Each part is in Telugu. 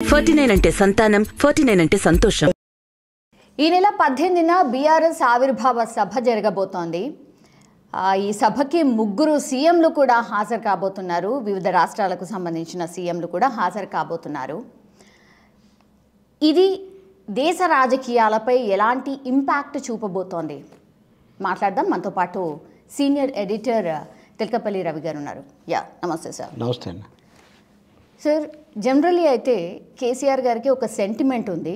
ఫార్టీ నైన్ అంటే సంతానం ఫార్టీ నైన్ అంటే సంతోషం. ఈ నెల పద్దెనిమిదిన బీఆర్ఎస్ ఆవిర్భావ సభ జరగబోతోంది. ఆ, ఈ సభకి ముగ్గురు సీఎంలు కూడా హాజరు కాబోతున్నారు. వివిధ రాష్ట్రాలకు సంబంధించిన సీఎంలు కూడా హాజరు కాబోతున్నారు. ఇది దేశ రాజకీయాలపై ఎలాంటి ఇంపాక్ట్ చూపబోతోంది? మాట్లాడదాం. మనతో పాటు సీనియర్ ఎడిటర్ తిలకపల్లి రవి గారు ఉన్నారు. యా నమస్తే సార్. నమస్తే అండి. సార్ జనరల్లీ అయితే కేసీఆర్ గారికి ఒక సెంటిమెంట్ ఉంది.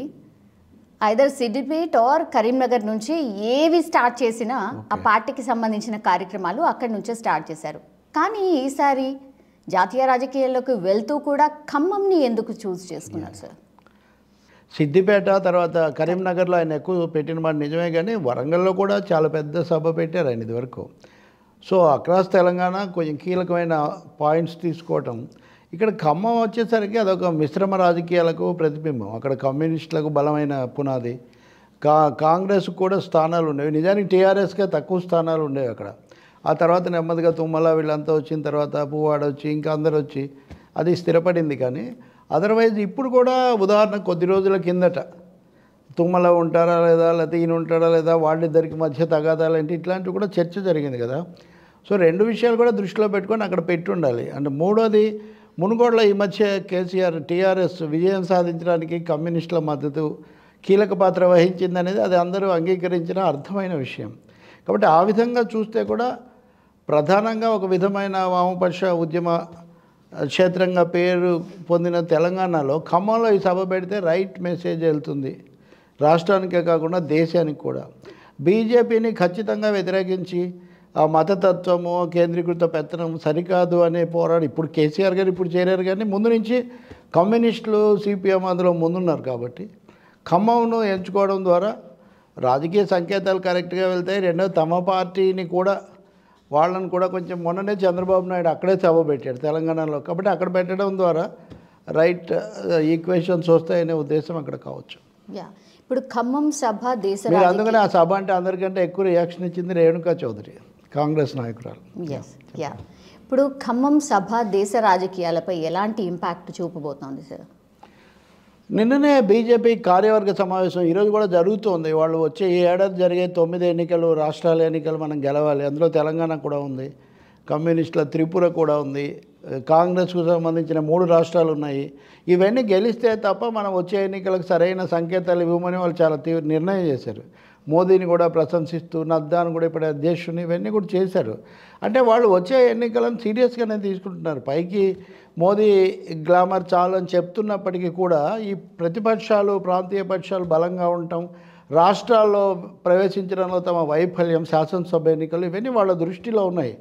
ఐదర్ సిద్దిపేట్ ఆర్ కరీంనగర్ నుంచి ఏవి స్టార్ట్ చేసినా ఆ పార్టీకి సంబంధించిన కార్యక్రమాలు అక్కడి నుంచే స్టార్ట్ చేశారు. కానీ ఈసారి జాతీయ రాజకీయాల్లోకి వెళ్తూ కూడా ఖమ్మంని ఎందుకు చూస్ చేసుకున్నారు సార్? సిద్దిపేట తర్వాత కరీంనగర్లో ఆయన ఎక్కువ పెట్టిన మాట నిజమే కానీ వరంగల్లో కూడా చాలా పెద్ద సభ పెట్టారు ఆయన ఇదివరకు. సో అక్రాస్ తెలంగాణ కొంచెం కీలకమైన పాయింట్స్ తీసుకోవటం ఇక్కడ ఖమ్మం వచ్చేసరికి అదొక మిశ్రమ రాజకీయాలకు ప్రతిబింబం. అక్కడ కమ్యూనిస్టులకు బలమైన పునాది. కా కాంగ్రెస్ కూడా స్థానాలు ఉండేవి. నిజానికి టీఆర్ఎస్కే తక్కువ స్థానాలు ఉండేవి అక్కడ. ఆ తర్వాత నెమ్మదిగా తుమ్మల వీళ్ళంతా వచ్చిన తర్వాత పువ్వాడ వచ్చి ఇంకా అందరు వచ్చి అది స్థిరపడింది కానీ అదర్వైజ్ ఇప్పుడు కూడా ఉదాహరణ కొద్ది రోజుల కిందట. తుమ్మల ఉంటారా లేదా లేకపోతే ఈయన ఉంటారా లేదా వాళ్ళిద్దరికి మధ్య తగాదాలు ఏంటి ఇట్లాంటివి కూడా చర్చ జరిగింది కదా. సో రెండు విషయాలు కూడా దృష్టిలో పెట్టుకొని అక్కడ పెట్టి ఉండాలి అంటే మూడోది మునుగోడలో ఈ మధ్య కేసీఆర్ టీఆర్ఎస్ విజయం సాధించడానికి కమ్యూనిస్టుల మద్దతు కీలక పాత్ర వహించిందనేది అది అందరూ అంగీకరించిన అర్థమైన విషయం. కాబట్టి ఆ విధంగా చూస్తే కూడా ప్రధానంగా ఒక విధమైన వామపక్ష ఉద్యమ క్షేత్రంగా పేరు పొందిన తెలంగాణలో ఖమ్మంలో ఈ సభ పెడితే రైట్ మెసేజ్ వెళ్తుంది. రాష్ట్రానికే కాకుండా దేశానికి కూడా. బీజేపీని ఖచ్చితంగా వ్యతిరేకించి మతతత్వము కేంద్రీకృత పెత్తనం సరికాదు అనే పోరాడు ఇప్పుడు కేసీఆర్ గారు ఇప్పుడు చేరారు కానీ ముందు నుంచి కమ్యూనిస్టులు సిపిఎం అందులో ముందున్నారు కాబట్టి ఖమ్మంను ఎంచుకోవడం ద్వారా రాజకీయ సంకేతాలు కరెక్ట్గా వెళ్తాయి. రెండో తమ పార్టీని కూడా వాళ్ళని కూడా కొంచెం మొన్ననే చంద్రబాబు నాయుడు అక్కడే సభ పెట్టాడు తెలంగాణలో. కాబట్టి అక్కడ పెట్టడం ద్వారా రైట్ ఈక్వేషన్స్ వస్తాయనే ఉద్దేశం అక్కడ కావచ్చు. యా. ఇప్పుడు ఖమ్మం సభ దేశ అందుకని ఆ సభ అంటే అందరికంటే ఎక్కువ రియాక్షన్ ఇచ్చింది రేణుకా చౌదరి. కాంగ్రెస్ నాయకురాలు. యా ఇప్పుడు ఖమ్మం సభ దేశ రాజకీయాలపై ఎలాంటి ఇంపాక్ట్ చూపబోతోంది సార్ నిన్ననే బీజేపీ కార్యవర్గ సమావేశం ఈరోజు కూడా జరుగుతోంది. వాళ్ళు వచ్చే ఈ ఏడాది జరిగే తొమ్మిది ఎన్నికలు రాష్ట్రాల ఎన్నికలు మనం గెలవాలి. అందులో తెలంగాణ కూడా ఉంది. కమ్యూనిస్టుల త్రిపుర కూడా ఉంది. కాంగ్రెస్కు సంబంధించిన మూడు రాష్ట్రాలు ఉన్నాయి. ఇవన్నీ గెలిస్తే తప్ప మనం వచ్చే ఎన్నికలకు సరైన సంకేతాలు ఇవ్వమని వాళ్ళు చాలా తీవ్ర నిర్ణయం చేశారు. మోదీని కూడా ప్రశంసిస్తూ నద్దాను కూడా ఇప్పుడు అధ్యక్షుని ఇవన్నీ కూడా చేశారు. అంటే వాళ్ళు వచ్చే ఎన్నికలను సీరియస్గానే తీసుకుంటున్నారు. పైకి మోదీ గ్లామర్ చాలు అని చెప్తున్నప్పటికీ కూడా ఈ ప్రతిపక్షాలు ప్రాంతీయ పక్షాలు బలంగా ఉండటం రాష్ట్రాల్లో ప్రవేశించడంలో తమ వైఫల్యం శాసనసభ ఎన్నికలు ఇవన్నీ వాళ్ళ దృష్టిలో ఉన్నాయి.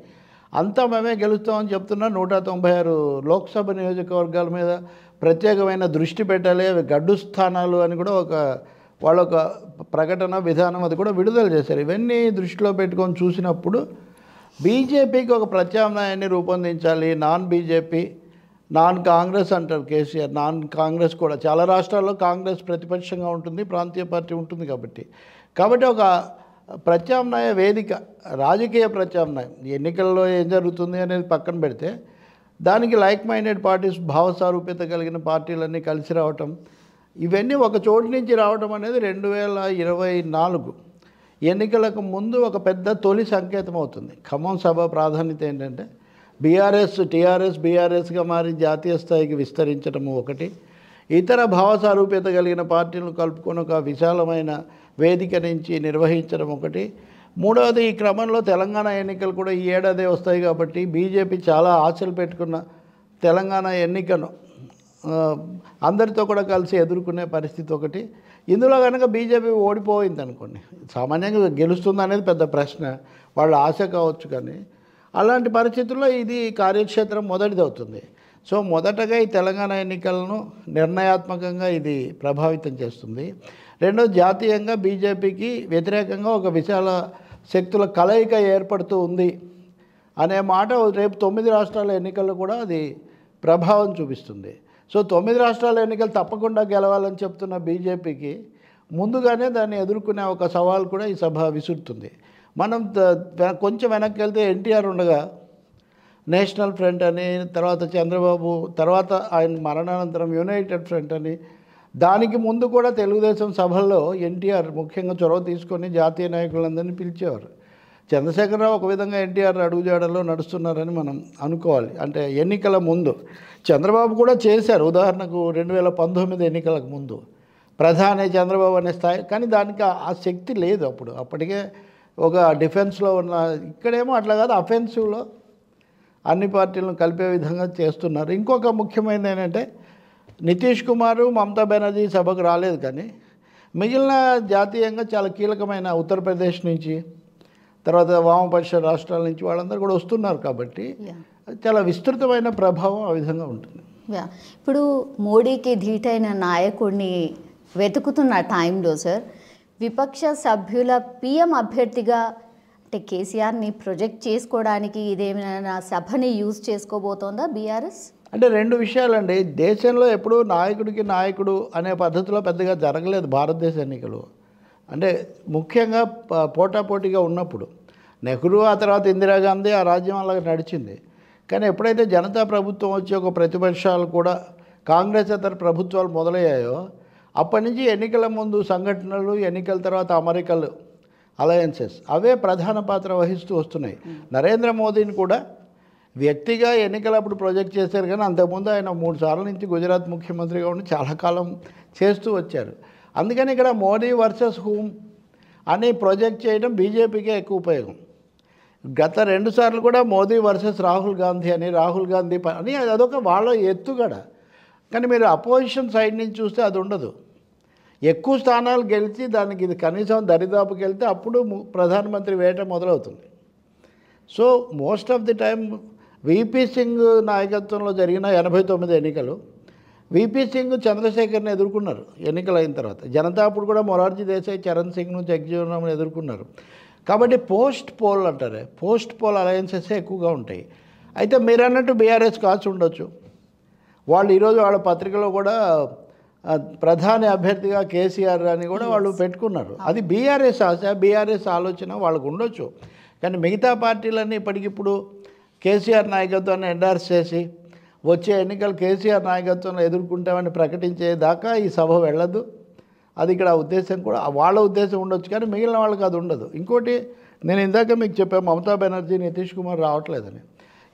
అంతా మేమే గెలుస్తామని చెప్తున్నా నూట తొంభై ఆరు లోక్సభ నియోజకవర్గాల మీద ప్రత్యేకమైన దృష్టి పెట్టాలి. అవి గడ్డు స్థానాలు అని కూడా ఒక వాళ్ళ ఒక ప్రకటన విధానం అది కూడా విడుదల చేశారు. ఇవన్నీ దృష్టిలో పెట్టుకొని చూసినప్పుడు బీజేపీకి ఒక ప్రత్యామ్నాయాన్ని రూపొందించాలి. నాన్ బీజేపీ నాన్ కాంగ్రెస్ అంటారు కేసీఆర్. నాన్ కాంగ్రెస్ కూడా. చాలా రాష్ట్రాల్లో కాంగ్రెస్ ప్రతిపక్షంగా ఉంటుంది ప్రాంతీయ పార్టీ ఉంటుంది కాబట్టి. కాబట్టి ఒక ప్రత్యామ్నాయ వేదిక రాజకీయ ప్రత్యామ్నాయం. ఎన్నికల్లో ఏం జరుగుతుంది అనేది పక్కన పెడితే దానికి లైక్ మైండెడ్ పార్టీస్ భావసారూప్యత కలిగిన పార్టీలన్నీ కలిసి రావటం ఇవన్నీ ఒక చోటు నుంచి రావడం అనేది రెండు వేల ఇరవై నాలుగు ఎన్నికలకు ముందు ఒక పెద్ద తొలి సంకేతం అవుతుంది. ఖమ్మం సభ ప్రాధాన్యత ఏంటంటే బీఆర్ఎస్ టీఆర్ఎస్ బీఆర్ఎస్గా మారి జాతీయ స్థాయికి విస్తరించడము ఒకటి. ఇతర భావసారూప్యత కలిగిన పార్టీలను కలుపుకొని ఒక విశాలమైన వేదిక నుంచి నిర్వహించడం ఒకటి. మూడవది ఈ క్రమంలో తెలంగాణ ఎన్నికలు కూడా ఈ ఏడాదే వస్తాయి కాబట్టి బీజేపీ చాలా ఆశలు పెట్టుకున్న తెలంగాణ ఎన్నికను అందరితో కూడా కలిసి ఎదుర్కొనే పరిస్థితి ఒకటి. ఇందులో కనుక బీజేపీ ఓడిపోయింది అనుకోండి సామాన్యంగా గెలుస్తుంది అనేది పెద్ద ప్రశ్న వాళ్ళు ఆశ కావచ్చు కానీ అలాంటి పరిస్థితుల్లో ఇది కార్యక్షేత్రం మొదటిది అవుతుంది సో మొదటగా ఈ తెలంగాణ ఎన్నికలను నిర్ణయాత్మకంగా ఇది ప్రభావితం చేస్తుంది. రెండో జాతీయంగా బీజేపీకి వ్యతిరేకంగా ఒక విశాల శక్తుల కలయిక ఏర్పడుతూ ఉంది అనే మాట రేపు తొమ్మిది రాష్ట్రాల ఎన్నికల్లో కూడా అది ప్రభావం చూపిస్తుంది. సో తొమ్మిది రాష్ట్రాల ఎన్నికలు తప్పకుండా గెలవాలని చెప్తున్న బీజేపీకి ముందుగానే దాన్ని ఎదుర్కొనే ఒక సవాల్ కూడా ఈ సభ విసురుతుంది. మనం కొంచెం వెనక్కి వెళ్తే ఎన్టీఆర్ ఉండగా నేషనల్ ఫ్రంట్ అని తర్వాత చంద్రబాబు తర్వాత ఆయన మరణానంతరం యునైటెడ్ ఫ్రంట్ అని దానికి ముందు కూడా తెలుగుదేశం సభల్లో ఎన్టీఆర్ ముఖ్యంగా చొరవ తీసుకొని జాతీయ నాయకులందరినీ పిలిచేవారు. చంద్రశేఖరరావు ఒక విధంగా ఎన్టీఆర్ అడుగుజాడల్లో నడుస్తున్నారని మనం అనుకోవాలి. అంటే ఎన్నికల ముందు చంద్రబాబు కూడా చేశారు. ఉదాహరణకు రెండు వేల పంతొమ్మిది ఎన్నికలకు ముందు ప్రధాని చంద్రబాబు అనే స్థాయి కానీ దానికి ఆ- ఆ శక్తి లేదు అప్పుడు. అప్పటికే ఒక డిఫెన్స్లో ఉన్న ఇక్కడేమో అట్లా కాదు అఫెన్సివ్లో అన్ని పార్టీలను కలిపే విధంగా చేస్తున్నారు. ఇంకొక ముఖ్యమైనది ఏంటంటే నితీష్ కుమార్ మమతా బెనర్జీ సభకు రాలేదు కానీ మిగిలిన జాతీయంగా చాలా కీలకమైన ఉత్తరప్రదేశ్ నుంచి తర్వాత వామపక్ష రాష్ట్రాల నుంచి వాళ్ళందరూ కూడా వస్తున్నారు కాబట్టి. చాలా విస్తృతమైన ప్రభావం ఆ విధంగా ఉంటుంది. యా ఇప్పుడు మోడీకి ధీటైన నాయకుడిని వెతుకుతున్న టైంలో సార్ విపక్ష సభ్యుల పిఎం అభ్యర్థిగా అంటే కేసీఆర్ని ప్రొజెక్ట్ చేసుకోవడానికి ఇదేమైనా సభని యూజ్ చేసుకోబోతోందా బీఆర్ఎస్? అంటే రెండు విషయాలండి. దేశంలో ఎప్పుడూ నాయకుడికి నాయకుడు అనే పద్ధతిలో పెద్దగా జరగలేదు భారతదేశ ఎన్నికలు. అంటే ముఖ్యంగా పోటాపోటీగా ఉన్నప్పుడు. నెహ్రూ ఆ తర్వాత ఇందిరాగాంధీ ఆ రాజ్యం అలాగే నడిచింది. కానీ ఎప్పుడైతే జనతా ప్రభుత్వం వచ్చి ఒక ప్రతిపక్షాలు కూడా కాంగ్రెస్ ఇతర ప్రభుత్వాలు మొదలయ్యాయో అప్పటి నుంచి ఎన్నికల ముందు సంఘటనలు ఎన్నికల తర్వాత అమెరికలు అలయన్సెస్ అవే ప్రధాన పాత్ర వహిస్తూ వస్తున్నాయి. నరేంద్ర మోదీని కూడా వ్యక్తిగా ఎన్నికలప్పుడు ప్రొజెక్ట్ చేశారు కానీ అంతకుముందు ఆయన మూడు సార్ల నుంచి గుజరాత్ ముఖ్యమంత్రిగా ఉండి చాలా కాలం చేస్తూ వచ్చారు. అందుకని ఇక్కడ మోడీ వర్సెస్ హూమ్ అని ప్రొజెక్ట్ చేయడం బీజేపీకే ఎక్కువ ఉపయోగం. గత రెండు సార్లు కూడా మోదీ వర్సెస్ రాహుల్ గాంధీ అని రాహుల్ గాంధీ అని అదొక వాళ్ళ ఎత్తుగడ కానీ మీరు అపోజిషన్ సైడ్ నుంచి చూస్తే అది ఉండదు. ఎక్కువ స్థానాలు గెలిచి దానికి ఇది కనీసం దరిదాపుకి వెళ్తే అప్పుడు ప్రధానమంత్రి వేట మొదలవుతుంది. So most of the time VP Singh నాయకత్వంలో జరిగిన ఎనభై తొమ్మిది ఎన్నికలు విపి సింగ్ చంద్రశేఖర్ని ఎదుర్కొన్నారు. ఎన్నికలు అయిన తర్వాత. జనతా అప్పుడు కూడా మొరార్జీ దేశాయ్ చరణ్ సింగ్ను జగ్జీవన్రామ్ని ఎదుర్కొన్నారు. కాబట్టి పోస్ట్ పోల్ అంటారే పోస్ట్ పోల్ అలయన్సెస్ ఎక్కువగా ఉంటాయి. అయితే మీరు అన్నట్టు బీఆర్ఎస్ కాల్చి ఉండొచ్చు. వాళ్ళు ఈరోజు వాళ్ళ పత్రికలో కూడా ప్రధాని అభ్యర్థిగా కేసీఆర్ అని కూడా వాళ్ళు పెట్టుకున్నారు. అది బీఆర్ఎస్ ఆశ బీఆర్ఎస్ ఆలోచన వాళ్ళకు ఉండొచ్చు. కానీ మిగతా పార్టీలన్నీ ఇప్పటికిప్పుడు కేసీఆర్ నాయకత్వాన్ని ఎండార్స్ చేసి వచ్చే ఎన్నికలు కేసీఆర్ నాయకత్వంలో ఎదుర్కొంటామని ప్రకటించేదాకా ఈ సభ వెళ్ళదు. అది ఇక్కడ ఉద్దేశం కూడా వాళ్ళ ఉద్దేశం ఉండొచ్చు కానీ మిగిలిన వాళ్ళకి అది ఉండదు. ఇంకోటి నేను ఇందాక మీకు చెప్పాను మమతా బెనర్జీ నితీష్ కుమార్ రావట్లేదని.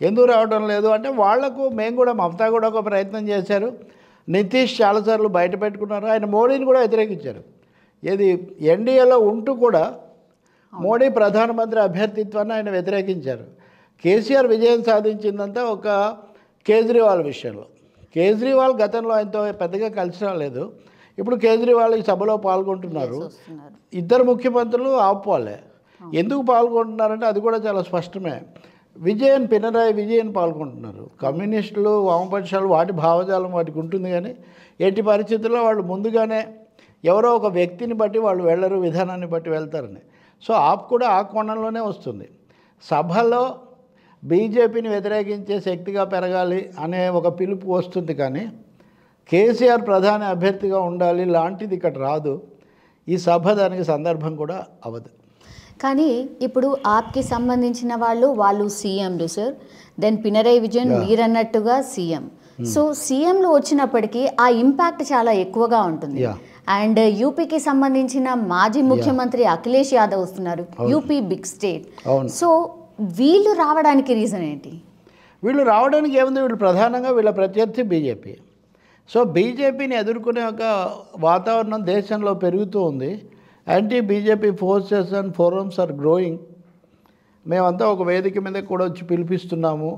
ఎందుకు రావడం లేదు? అంటే వాళ్ళకు మేము కూడా మమతా కూడా ఒక ప్రయత్నం చేశారు. నితీష్ చాలాసార్లు బయట పెట్టుకున్నారు. ఆయన మోడీని కూడా వ్యతిరేకించారు. ఏది ఎన్డీఏలో ఉంటూ కూడా మోడీ ప్రధానమంత్రి అభ్యర్థిత్వాన్ని ఆయన వ్యతిరేకించారు. కేసీఆర్ విజయం సాధించిందంతా ఒక కేజ్రీవాల్ విషయంలో. కేజ్రీవాల్ గతంలో ఆయనతో పెద్దగా కలిసి రాలేదు ఇప్పుడు కేజ్రీవాల్ ఈ సభలో పాల్గొంటున్నారు. ఇద్దరు ముఖ్యమంత్రులు ఆపుకోలే ఎందుకు పాల్గొంటున్నారంటే అది కూడా చాలా స్పష్టమే. విజయన్ పినరాయి విజయన్ పాల్గొంటున్నారు. కమ్యూనిస్టులు వామపక్షాలు వాటి భావజాలం వాటికి ఉంటుంది కానీ ఎట్టి పరిస్థితుల్లో వాళ్ళు ముందుగానే ఎవరో ఒక వ్యక్తిని బట్టి వాళ్ళు వెళ్ళరు విధానాన్ని బట్టి వెళ్తారని. సో ఆప్ కూడా ఆ కోణంలోనే వస్తుంది. సభలో బీజేపీని వ్యతిరేకించే శక్తిగా పెరగాలి అనే ఒక పిలుపు వస్తుంది కానీ కేసీఆర్ ప్రధాని అభ్యర్థిగా ఉండాలి లాంటిది ఇక్కడ రాదు. ఈ సభ దానికి సందర్భం కూడా అవ్వదు. కానీ ఇప్పుడు ఆప్కి సంబంధించిన వాళ్ళు వాళ్ళు సీఎంలు సార్. దెన్ పినరయ్ విజయన్. మీరన్నట్టుగా సీఎం. సో సీఎంలు వచ్చినప్పటికీ ఆ ఇంపాక్ట్ చాలా ఎక్కువగా ఉంటుంది. అండ్ యూపీకి సంబంధించిన మాజీ ముఖ్యమంత్రి అఖిలేష్ యాదవ్ వస్తున్నారు. UP big state. సో వీళ్ళు రావడానికి రీజన్ ఏంటి? వీళ్ళు రావడానికి ఏముంది? వీళ్ళు ప్రధానంగా వీళ్ళ ప్రత్యర్థి బీజేపీ సో బీజేపీని ఎదుర్కొనే ఒక వాతావరణం దేశంలో పెరుగుతూ ఉంది. Anti BJP forces and forums are growing మేమంతా ఒక వేదిక మీద కూడా వచ్చి పిలిపిస్తున్నాము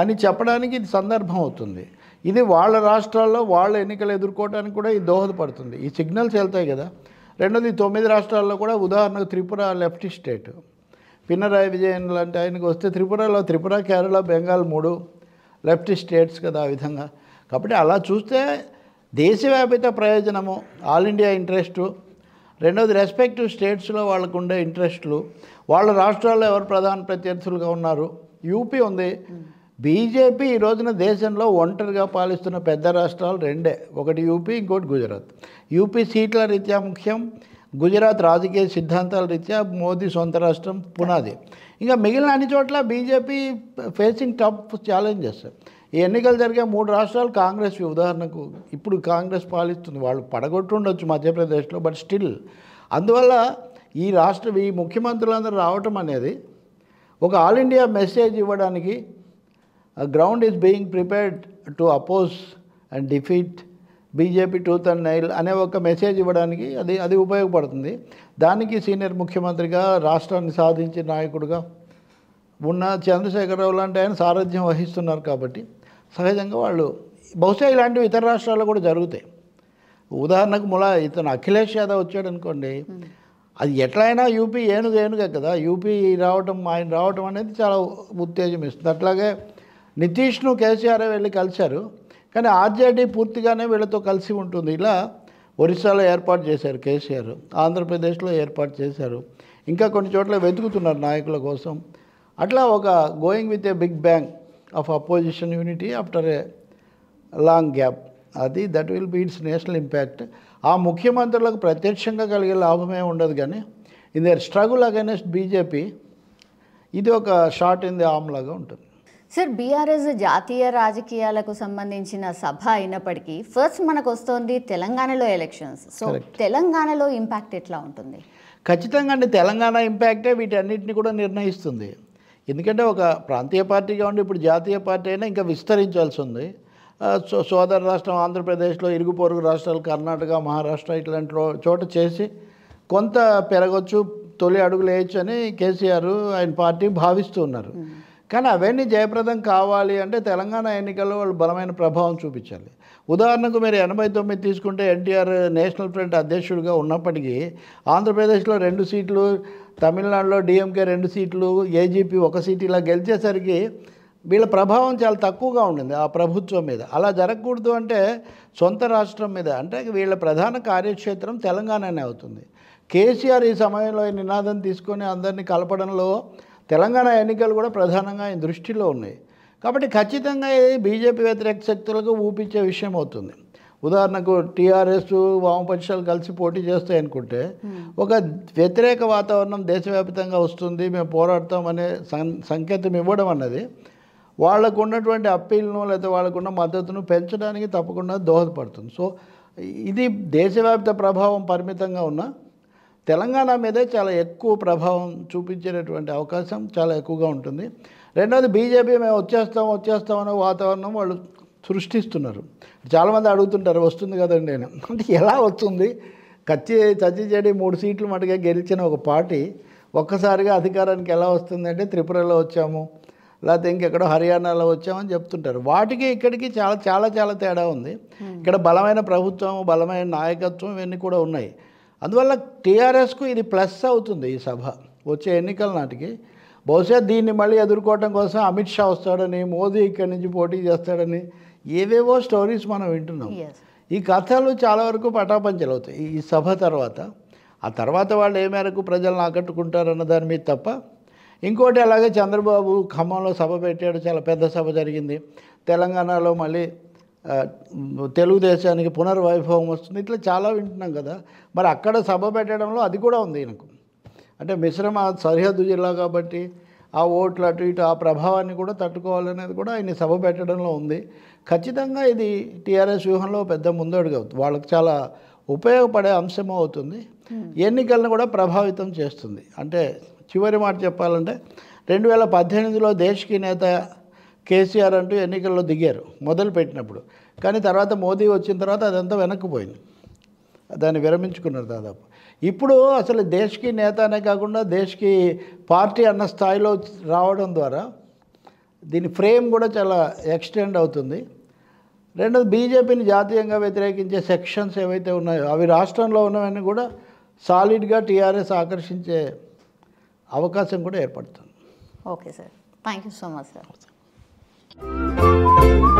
అని చెప్పడానికి ఇది సందర్భం అవుతుంది. ఇది వాళ్ళ రాష్ట్రాల్లో వాళ్ళ ఎన్నికలు ఎదుర్కోవడానికి కూడా ఇది దోహదపడుతుంది. ఈ సిగ్నల్స్ వెళ్తాయి కదా. రెండోది తొమ్మిది రాష్ట్రాల్లో కూడా ఉదాహరణకు త్రిపుర లెఫ్ట్ స్టేట్ పినరాయి విజయన్ లాంటి ఆయనకు వస్తే త్రిపురలో త్రిపుర కేరళ బెంగాల్ మూడు లెఫ్ట్ స్టేట్స్ కదా ఆ విధంగా. కాబట్టి అలా చూస్తే దేశవ్యాపిత ప్రయోజనము ఆల్ ఇండియా ఇంట్రెస్టు. రెండవది రెస్పెక్టివ్ స్టేట్స్లో వాళ్ళకు ఉండే ఇంట్రెస్ట్లు. వాళ్ళ రాష్ట్రాల్లో ఎవరు ప్రధాన ప్రత్యర్థులుగా ఉన్నారు? యూపీ ఉంది. బీజేపీ ఈ రోజున దేశంలో ఒంటరిగా పాలిస్తున్న పెద్ద రాష్ట్రాలు రెండే. ఒకటి యూపీ ఇంకోటి గుజరాత్. యూపీ సీట్ల రీత్యా ముఖ్యం. గుజరాత్ రాజకీయ సిద్ధాంతాల రీత్యా మోదీ సొంత రాష్ట్రం పునాది. ఇంకా మిగిలిన అన్ని చోట్ల బీజేపీ ఫేసింగ్ టఫ్ ఛాలెంజెస్ ఈ ఎన్నికలు జరిగే మూడు రాష్ట్రాలు కాంగ్రెస్ ఉదాహరణకు ఇప్పుడు కాంగ్రెస్ పాలిస్తుంది. వాళ్ళు పడగొట్టుండొచ్చు మధ్యప్రదేశ్లో బట్ స్టిల్. అందువల్ల ఈ రాష్ట్ర ఈ ముఖ్యమంత్రులందరూ రావటం అనేది ఒక ఆల్ ఇండియా మెసేజ్ ఇవ్వడానికి ground is being prepared to oppose and defeat BJP tooth and nail అనే ఒక మెసేజ్ ఇవ్వడానికి అది అది ఉపయోగపడుతుంది. దానికి సీనియర్ ముఖ్యమంత్రిగా రాష్ట్రాన్ని సాధించిన నాయకుడిగా ఉన్న చంద్రశేఖరరావు లాంటి ఆయన సారథ్యం వహిస్తున్నారు కాబట్టి సహజంగా వాళ్ళు బహుశా ఇలాంటివి ఇతర రాష్ట్రాల్లో కూడా జరుగుతాయి. ఉదాహరణకు ములా ఇతను అఖిలేష్ యాదవ్ వచ్చాడు అనుకోండి అది ఎట్లయినా యూపీ ఏనుగు ఏనుగే కదా యూపీ రావటం ఆయన రావటం అనేది చాలా ఉత్తేజం ఇస్తుంది. అట్లాగే నితీష్ను కేసీఆర్ వెళ్ళి కలిశారు. కానీ ఆర్జేడీ పూర్తిగానే వీళ్ళతో కలిసి ఉంటుంది. ఇలా ఒరిస్సాలో ఏర్పాటు చేశారు కేసీఆర్ ఆంధ్రప్రదేశ్లో ఏర్పాటు చేశారు. ఇంకా కొన్ని చోట్ల వెతుకుతున్నారు నాయకుల కోసం. అట్లా ఒక going with a big bang of opposition unity after a long gap అది that will be its national impact ఆ ముఖ్యమంత్రులకు ప్రత్యక్షంగా కలిగే లాభమే ఉండదు కానీ in their struggle against BJP ఇది ఒక షార్ట్ ఇన్ ది ఆమ్ లాగా ఉంటుంది. సార్ బీఆర్ఎస్ జాతీయ రాజకీయాలకు సంబంధించిన సభ అయినప్పటికీ ఫస్ట్ మనకు వస్తోంది తెలంగాణలో ఎలక్షన్స్. సో. తెలంగాణలో ఇంపాక్ట్ ఎట్లా ఉంటుంది? ఖచ్చితంగా అండి తెలంగాణ ఇంపాక్టే వీటన్నిటిని కూడా నిర్ణయిస్తుంది. ఎందుకంటే ఒక ప్రాంతీయ పార్టీగా ఉండి ఇప్పుడు జాతీయ పార్టీ అయినా ఇంకా విస్తరించాల్సి ఉంది. సో సోదర రాష్ట్రం ఆంధ్రప్రదేశ్లో ఇరుగు పొరుగు రాష్ట్రాలు కర్ణాటక మహారాష్ట్ర ఇట్లాంటి చోట చేసి కొంత పెరగచ్చు తొలి అడుగులు వేయచ్చు అని కేసీఆర్ ఆయన పార్టీ భావిస్తూ ఉన్నారు. కానీ అవన్నీ జయప్రదం కావాలి అంటే తెలంగాణ ఎన్నికల్లో వాళ్ళు బలమైన ప్రభావం చూపించాలి. ఉదాహరణకు మీరు ఎనభై తొమ్మిది తీసుకుంటే ఎన్టీఆర్ నేషనల్ ఫ్రంట్ అధ్యక్షుడిగా ఉన్నప్పటికీ ఆంధ్రప్రదేశ్లో రెండు సీట్లు తమిళనాడులో డిఎంకే రెండు సీట్లు ఏజీపీ ఒక సీట్ ఇలా గెలిచేసరికి వీళ్ళ ప్రభావం చాలా తక్కువగా ఉండింది ఆ ప్రభుత్వం మీద. అలా జరగకూడదు అంటే సొంత రాష్ట్రం మీద. అంటే వీళ్ళ ప్రధాన కార్యక్షేత్రం తెలంగాణనే అవుతుంది. కేసీఆర్ ఈ సమయంలో ఈ నినాదం తీసుకొని అందరినీ కలపడంలో తెలంగాణ ఎన్నికలు కూడా ప్రధానంగా ఆయన దృష్టిలో ఉన్నాయి. కాబట్టి ఖచ్చితంగా ఇది బీజేపీ వ్యతిరేక శక్తులకు ఊపించే విషయం అవుతుంది. ఉదాహరణకు టీఆర్ఎస్ వామపక్షాలు కలిసి పోటీ చేస్తాయి అనుకుంటే ఒక వ్యతిరేక వాతావరణం దేశవ్యాప్తంగా వస్తుంది మేము పోరాడతాం అనే సం సంకేతం ఇవ్వడం అన్నది వాళ్ళకు ఉన్నటువంటి అప్పీల్ను లేదా వాళ్ళకున్న మద్దతును పెంచడానికి తప్పకుండా దోహదపడుతుంది. సో ఇది దేశవ్యాప్త ప్రభావం పరిమితంగా ఉన్న తెలంగాణ మీదే చాలా ఎక్కువ ప్రభావం చూపించేటటువంటి అవకాశం చాలా ఎక్కువగా ఉంటుంది. రెండవది బీజేపీ మేము వచ్చేస్తాం వచ్చేస్తాం అనే వాతావరణం వాళ్ళు సృష్టిస్తున్నారు. చాలామంది అడుగుతుంటారు వస్తుంది కదండి నేను అంటే ఎలా వస్తుంది? కచ్చి చచ్చి చెడి మూడు సీట్లు మటుగా గెలిచిన ఒక పార్టీ ఒక్కసారిగా అధికారానికి ఎలా వస్తుంది అంటే త్రిపురలో వచ్చాము లేకపోతే ఇంకెక్కడో హర్యానాలో వచ్చామని చెప్తుంటారు. వాటికి ఇక్కడికి చాలా చాలా చాలా తేడా ఉంది. ఇక్కడ బలమైన ప్రభుత్వం బలమైన నాయకత్వం ఇవన్నీ కూడా ఉన్నాయి. అందువల్ల టీఆర్ఎస్కు ఇది ప్లస్ అవుతుంది ఈ సభ. వచ్చే ఎన్నికల నాటికి. బహుశా దీన్ని మళ్ళీ ఎదుర్కోవడం కోసం అమిత్ షా వస్తాడని మోదీ ఇక్కడి నుంచి పోటీ చేస్తాడని ఏవేవో స్టోరీస్ మనం వింటున్నాం. ఈ కథలు చాలా వరకు పటాపంచలు అవుతాయి. ఈ సభ తర్వాత ఆ తర్వాత వాళ్ళు ఏ మేరకు ప్రజలను ఆకట్టుకుంటారన్న దాని మీద తప్ప ఇంకోటి అలాగే చంద్రబాబు ఖమ్మంలో సభ పెట్టాడు. చాలా పెద్ద సభ జరిగింది. తెలంగాణలో మళ్ళీ తెలుగుదేశానికి పునర్వైభవం వస్తుంది. ఇట్లా చాలా వింటున్నాం కదా. మరి అక్కడ సభ పెట్టడంలో అది కూడా ఉంది ఈయనకు. అంటే మిశ్రమ సరిహద్దు జిల్లా కాబట్టి ఆ ఓట్లు అటు ఇటు ఆ ప్రభావాన్ని కూడా తట్టుకోవాలనేది కూడా ఆయన సభ పెట్టడంలో ఉంది. ఖచ్చితంగా ఇది టీఆర్ఎస్ వ్యూహంలో పెద్ద ముందడుగు అవుతుంది. వాళ్ళకి చాలా ఉపయోగపడే అంశం అవుతుంది. ఎన్నికలను కూడా ప్రభావితం చేస్తుంది. అంటే చివరి మాట చెప్పాలంటే రెండు వేల పద్దెనిమిదిలో దేశకి నేత కేసీఆర్ అంటూ ఎన్నికల్లో దిగారు మొదలు పెట్టినప్పుడు. కానీ తర్వాత మోదీ వచ్చిన తర్వాత అదంతా వెనక్కిపోయింది. దాన్ని విరమించుకున్నారు దాదాపు. ఇప్పుడు అసలు దేశకి నేత అనే కాకుండా దేశకి పార్టీ అన్న స్థాయిలో రావడం ద్వారా దీని ఫ్రేమ్ కూడా చాలా ఎక్స్టెండ్ అవుతుంది. రెండోది బీజేపీని జాతీయంగా వ్యతిరేకించే సెక్షన్స్ ఏవైతే ఉన్నాయో అవి రాష్ట్రంలో ఉన్నవన్నీ కూడా సాలిడ్గా టీఆర్ఎస్ ఆకర్షించే అవకాశం కూడా ఏర్పడుతుంది. Okay sir. Thank you so much sir. Thank you.